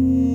Mm.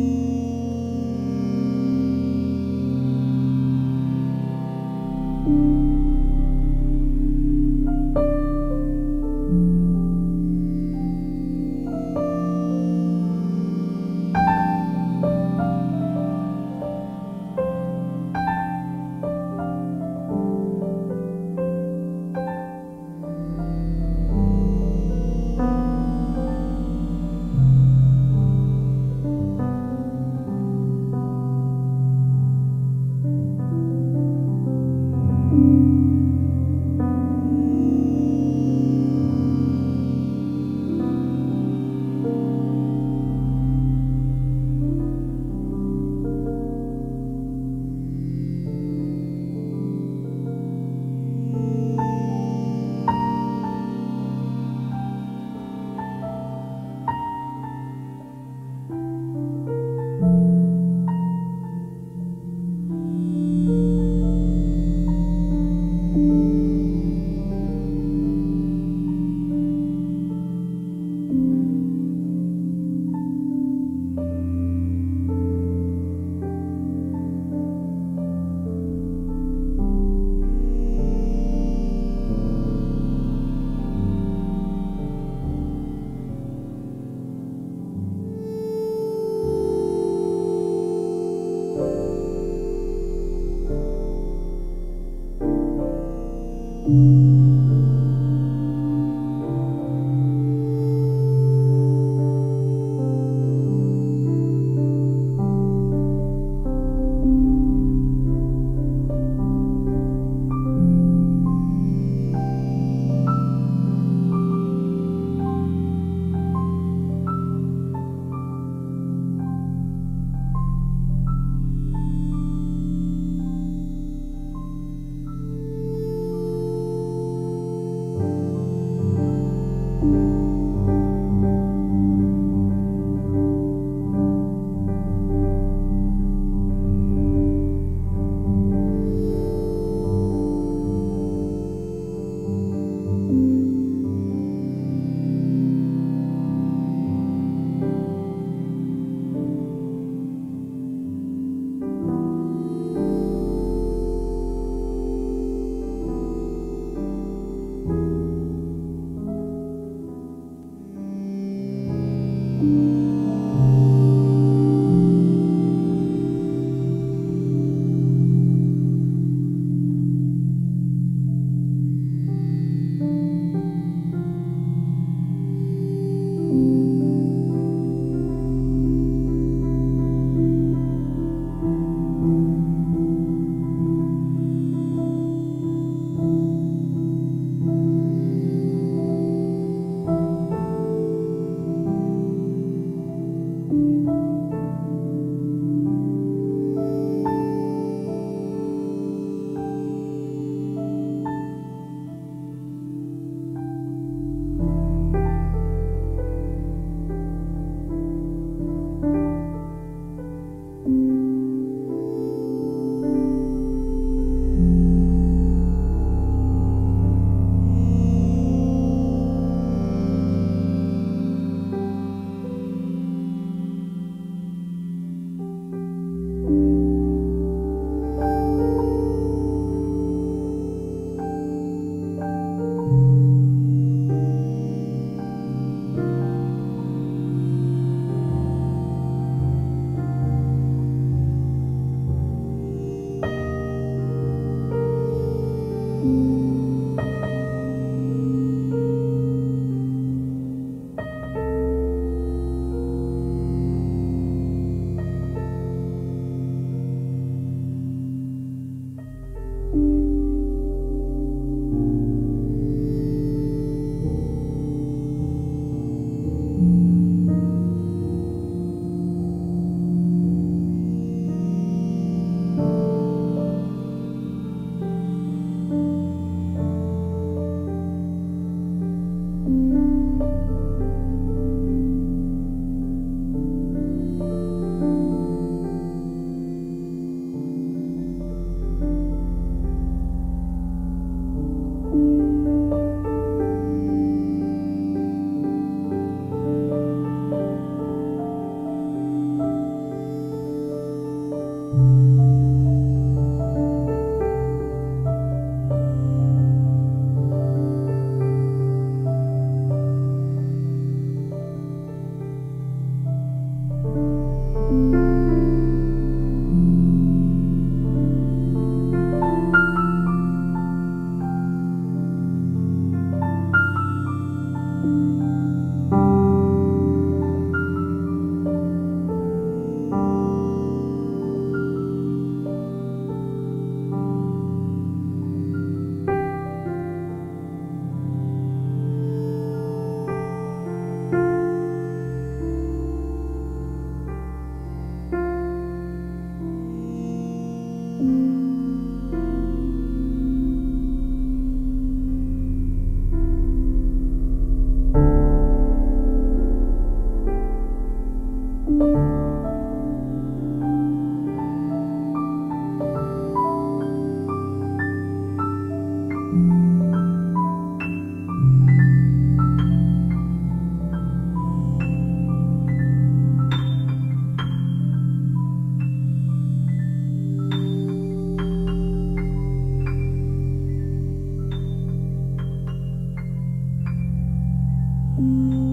Música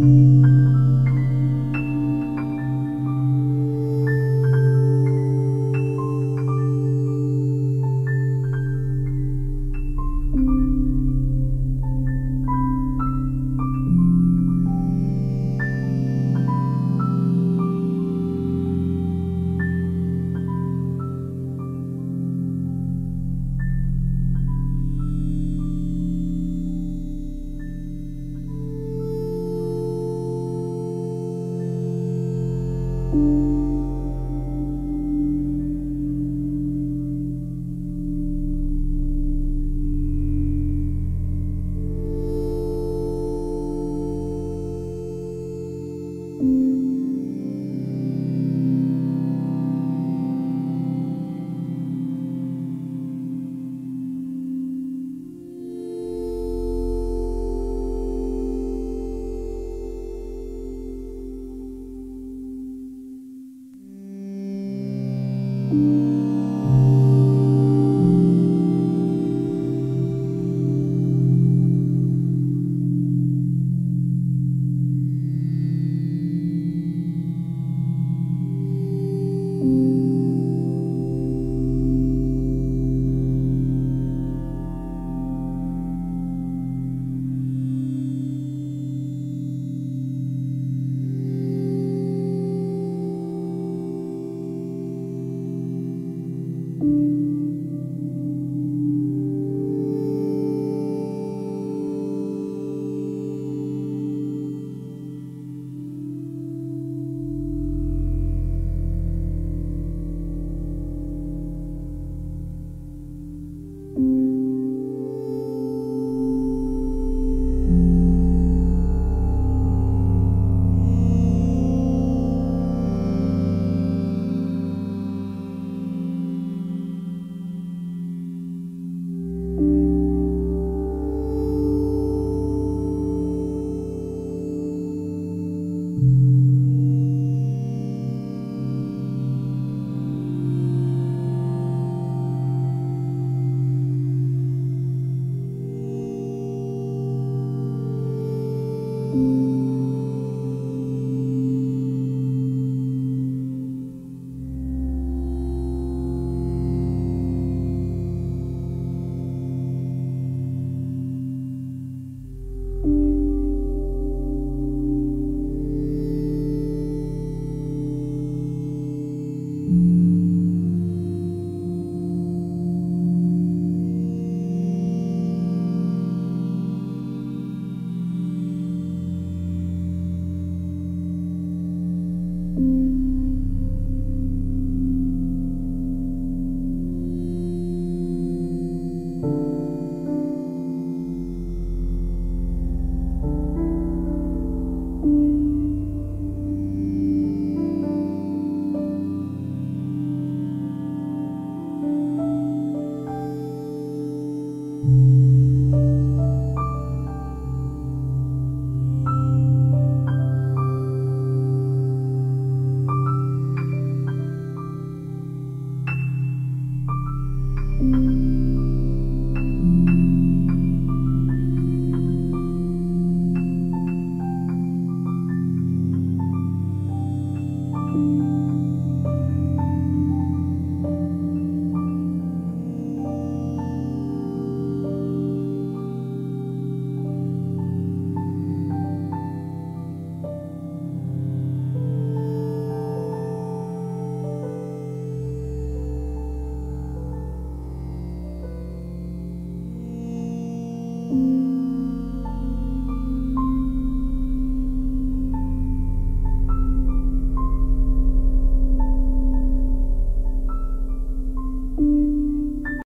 Mm-hmm. you.